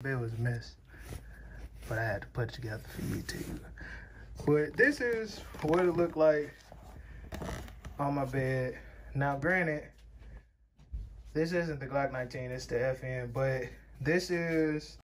Bed was a mess, but I had to put it together for YouTube. But this is what it looked like on my bed. Now, granted, this isn't the Glock 19, it's the FN, but this is